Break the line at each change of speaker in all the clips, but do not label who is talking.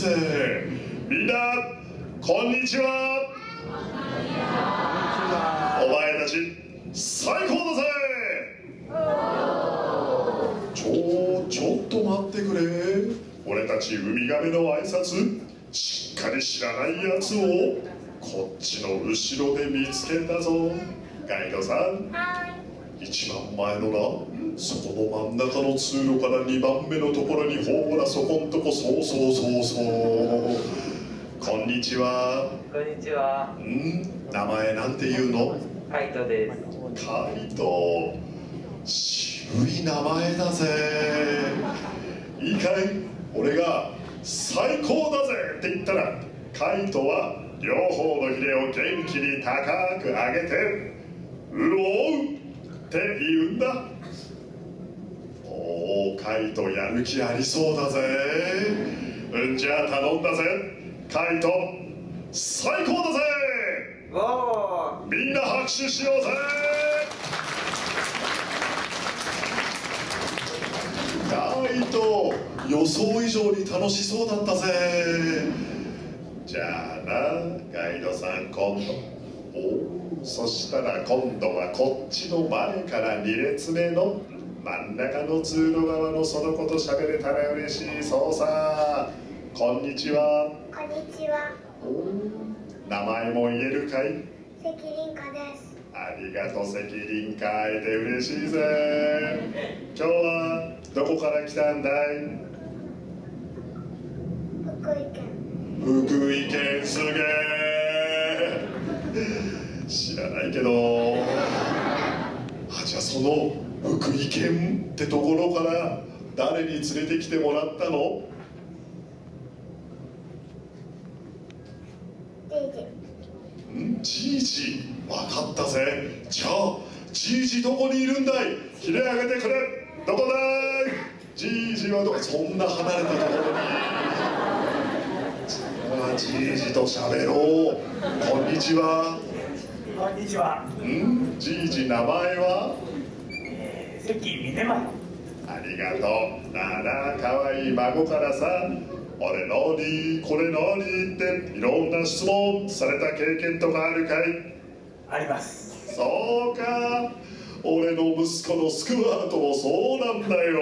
みんなこんにちは。お前たち最高だぜちょちょっと待ってくれ。俺たちウミガメの挨拶しっかり知らないやつをこっちの後ろで見つけたぞ。ガイドさん。一番前のなそこの真ん中の通路から2番目のところにほらそこんとこそうそうそうそう。こんにちは。
こんにちは。
ん？名前なんて言うの？
カイトです。
カイト。渋い名前だぜ。いいかい？俺が最高だぜって言ったらカイトは両方のひれを元気に高く上げて「うおう!」って言うんだおおカイトやる気ありそうだぜ。うんじゃあ頼んだぜ。カイト最高だぜ。
お
みんな拍手しようぜ。ガイド予想以上に楽しそうだったぜ。じゃあなガイドさん今度。おそしたら今度はこっちの前から2列目の真ん中の通路側のその子と喋れたら嬉しいそうさ。こんにちは。
こんにちは、
お名前も言えるかい？
関凛香です。
ありがとう責任会えて嬉しいぜ。今日はどこから来たんだい？
福井県。
福井県すげえ。知らないけど。あじゃあその福井県ってところから誰に連れてきてもらったの？
デイジ。
ん？じいじ分かったぜ。じゃあじいじどこにいるんだい？ひれ上げてくれ。どこだい？じいじはどこ？そんな離れたところに。じゃあじいじと喋ろう。こんにちは。
こんにちは。
ん？じいじ名前は？
えー、関峰丸。
ありがとう。なあなあかわいい孫からさ俺何これ何？っていろんな質問された経験とかあるかい？
あります。
そうか。俺の息子のスクワートもそうなんだよ。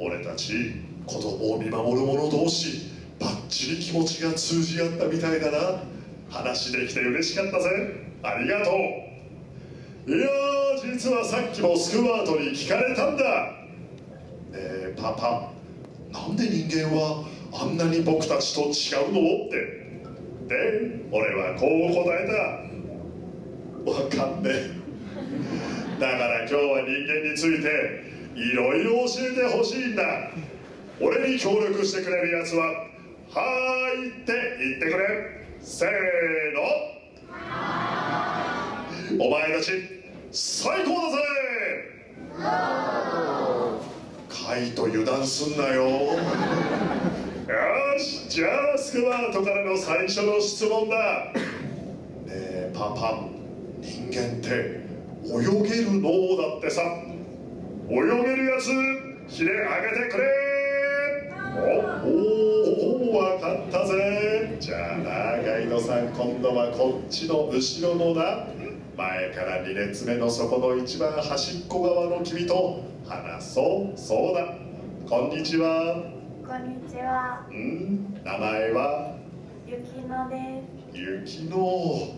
俺たち子供を見守る者同士バッチリ気持ちが通じ合ったみたいだな。話できて嬉しかったぜ。ありがとう。いやー実はさっきもスクワートに聞かれたんだ。ねえパパなんで人間はあんなに僕たちと違うの？って。で俺はこう答えた。わかんねえ。だから今日は人間についていろいろ教えてほしいんだ。俺に協力してくれるやつは「はーい」って言ってくれ。せーの。お前たち。最高だぜ。カイト油断すんなよ。よしじゃあスクワートからの最初の質問だ。ねえパパ人間って泳げるのだってさ。泳げるやつひれ上げてくれ。おおお分かったぜ。じゃあなガイドさん今度はこっちの後ろのな前から2列目のそこの一番端っこ側の君と話そうそうだ。こんにちは。
こんにちは、
ん？名前は？
ゆきので
雪の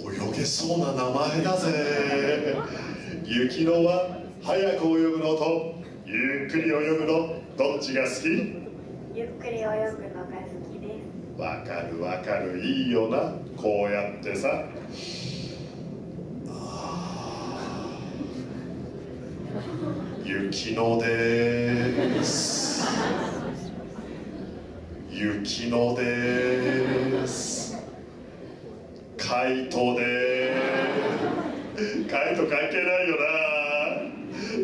泳げそうな名前だぜ。雪のは早く泳ぐのとゆっくり泳ぐのどっちが好き？
す。ゆっくり泳ぐのが好きです。
わかるわかる。いいよな。こうやってさあー雪のです。雪のです。カイトです。カイト関係ないよな。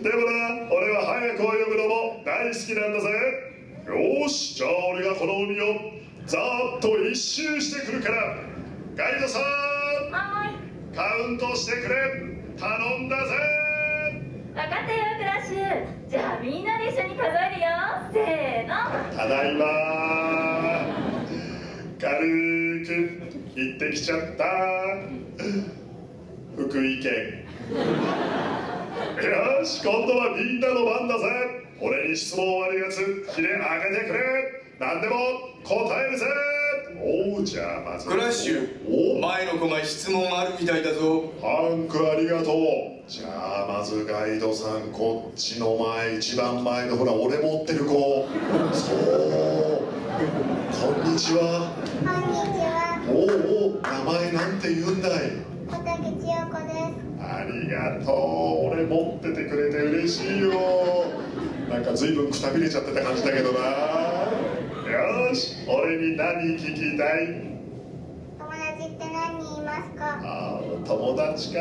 でもな俺は早く泳ぐのも大好きなんだぜ。よしじゃあ俺がこの海をざーっと一周してくるからガイドさん
は
カウントしてくれ。頼んだぜ
ーい。わかったよ、クラッシュ。じゃあみんなで一緒に数えるよ。せーの。
ただいま行ってきちゃった福井県よし今度はみんなの番だぜ俺に質問あるやつひれあげてくれ何でも答えるぜおうじゃあまず
クラッシュ
お
前の子が質問あるみたいだぞ
ハンクありがとうじゃあまずガイドさんこっちの前一番前のほら俺持ってる子。そう。こんにちは。
こんにちは
おうおう名前なんて言うんだい。
小竹千代子です。
ありがとう。俺持っててくれて嬉しいよ。なんか随分くたびれちゃってた感じだけどな。よし俺に何聞きたい
友達って何人いますか
あー友達か？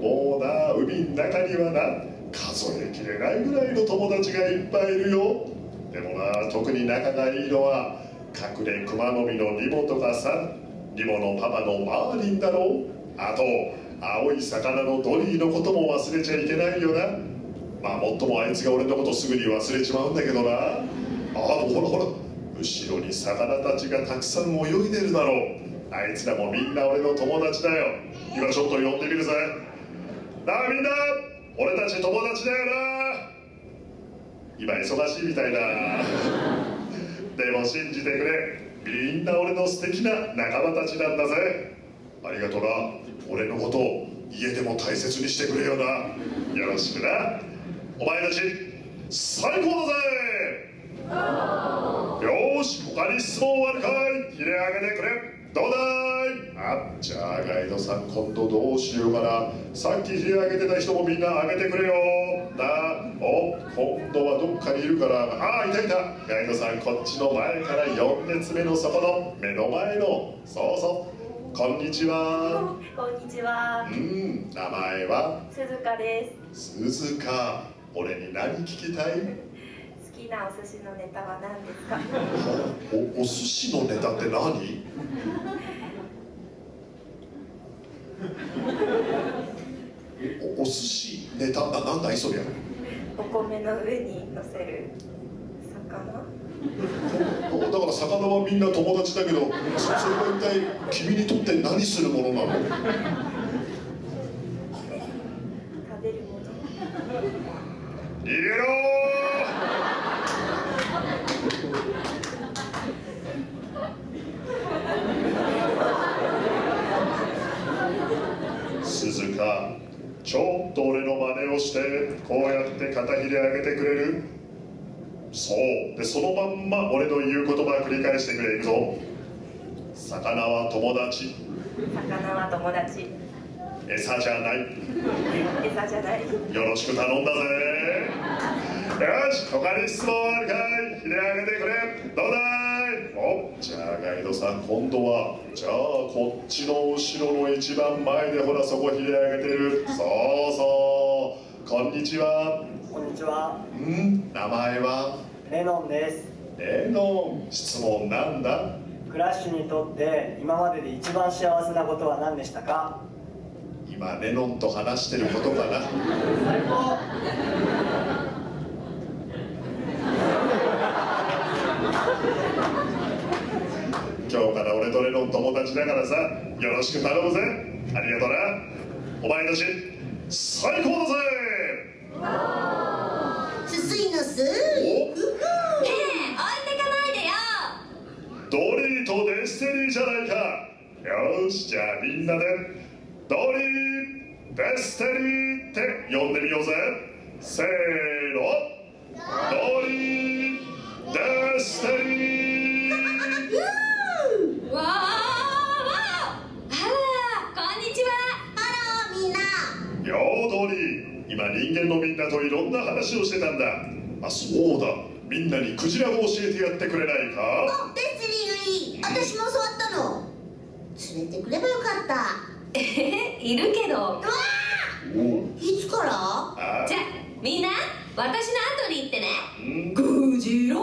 もうな海の中にはな？数えきれないぐらいの友達がいっぱいいるよ。でもな特に仲がいいのは隠れ熊の実のリモとかさ。リモのパパのマーリンだろう。あと青い魚のドリーのことも忘れちゃいけないよな。まあもっともあいつが俺のことすぐに忘れちまうんだけどな。ああほらほら。後ろに魚たちがたくさん泳いでるだろう。あいつらもみんな俺の友達だよ。今ちょっと呼んでみるぜ。なあみんな俺たち友達だよな。今忙しいみたいだでも信じてくれ。みんな俺の素敵な仲間たちなんだぜ。ありがとな。俺のことを家でも大切にしてくれよな。よろしくな。お前たち最高だぜ。よし他に質問あるかい。ひれあげてくれ。どうだい？あじゃあガイドさん今度どうしようかな。さっきひれあげてた人もみんなあげてくれよ。なお今度はどっかにいるから。あいたいた。ガイドさんこっちの前から4列目のそこの目の前のそうそう。こんにちは。
こんにちは。
うん名前は？
鈴香です。
鈴鹿。俺に何聞きたい？
好きなお寿司のネタは何ですか？
おお寿司のネタって何？おお寿司ネタななんだいそりゃ。
お米の上に乗せる魚？
だから魚はみんな友達だけどそそれは一体君にとって何するものなの
食べるもの
逃げろ鈴鹿ちょっと俺の真似をしてこうやって肩ひれ上げてくれる。そう。でそのまんま俺の言う言葉繰り返してくれいくぞ。魚は友達。
魚は友達。
餌じゃない。
餌じゃない。
よろしく頼んだぜ。よし他に質問あるかい。ひれ上げてくれ。どうだい。おじゃあガイドさん今度はじゃあこっちの後ろの一番前でほらそこひれ上げてる。そうそう。こんにちは
こんにちは。
ん名前は？
レノンです。
えの質問なんだ？
クラッシュにとって今までで一番幸せなことは何でしたか？
今レノンと話してることかな？
最高。
今日から俺とレノン友達だからさよろしく頼むぜ。ありがとうな。お前たち最高だぜ
すすいのす
お
ねえ置いてかないでよ
ドリーとデスティニーじゃないかよしじゃあみんなでドリーデスティニーって呼んでみようぜ。せーの。ドリーデスティニー
わーわーあらこんにちは。ハロー。みんな
よードリー今人間のみんなといろんな話をしてたんだ。あそうだ。みんなにクジラを教えてやってくれないか？
おデスティニーがいい。私も教わった連れてくればよかった。
えいるけど。
わ
おう
ーいつから？
あ
じゃみんな私の後に行ってね。
ん。
クジラさ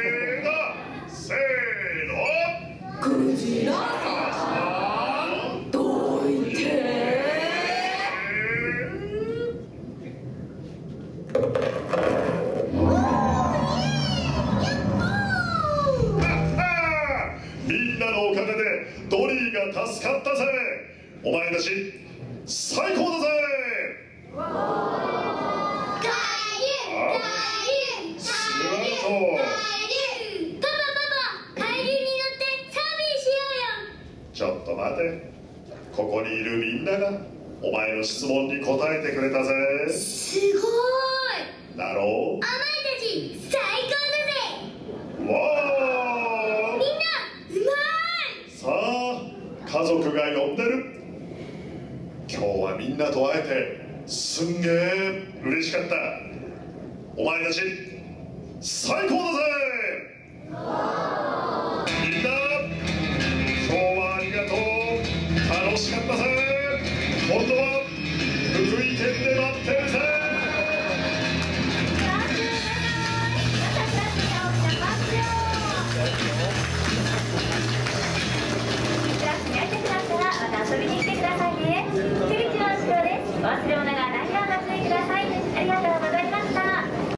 みんなのおかげでドリーが助かったぜ。お前たち最高だぜ。
かゆ
スラート
かゆパパパパ海流に乗ってサーフィンしよ
ちょっと待てここにいるみんながお前の質問に答えてくれたぜ
すごい
だろ
お前たち最高だぜ
うわ
みんなうまい
ーさあ家族が呼んでる今日はみんなと会えてすんげえ嬉しかった。お前たち最高だぜ！